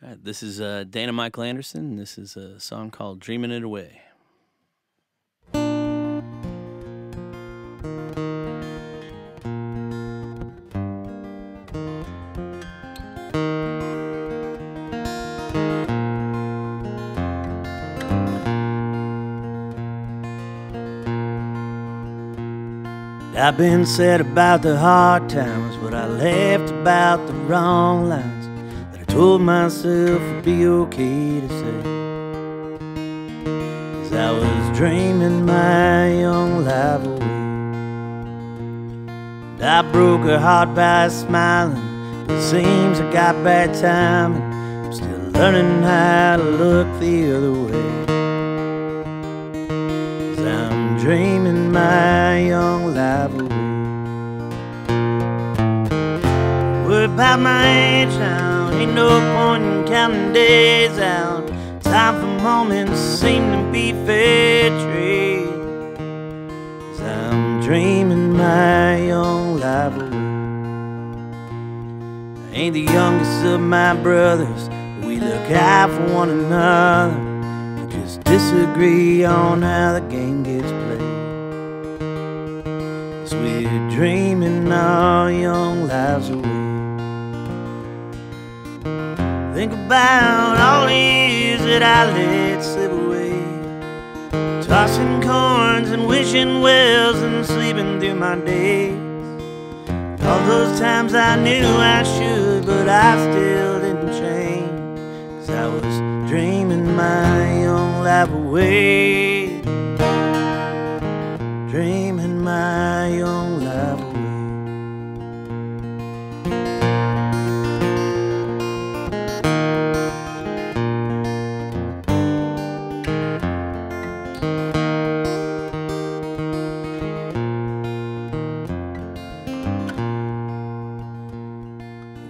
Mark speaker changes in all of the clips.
Speaker 1: Right, this is uh, Dana Michael Anderson. and This is a song called Dreaming It Away. I've been said about the hard times, but I left about the wrong I told myself it'd be okay to say. As I was dreaming my young life away. And I broke her heart by smiling. It seems I got bad timing. I'm still learning how to look the other way. As I'm dreaming my young life away. Worry about my age now, ain't no point in counting days out. Time for moments seem to be fair trade. As I'm dreaming my young life away. I ain't the youngest of my brothers, we look out for one another. We just disagree on how the game gets played. As we're dreaming our young lives away. Think about all the years that I let slip away. Tossing corns and wishing wells and sleeping through my days. All those times I knew I should, but I still didn't change. Cause I was dreaming my young life away.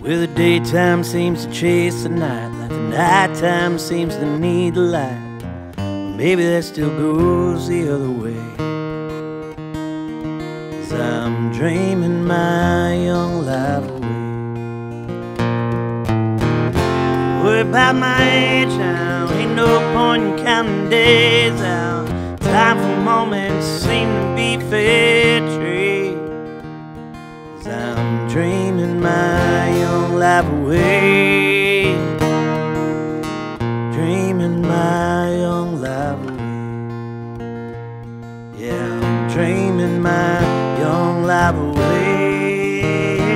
Speaker 1: Where the daytime seems to chase the night, like the nighttime seems to need the light. Maybe that still goes the other way. As I'm dreaming my young life away. Worry about my age now, ain't no point in counting days out. Time for moments seem to be my young life away. Dreaming my young life away. Yeah, I'm dreaming my young life away.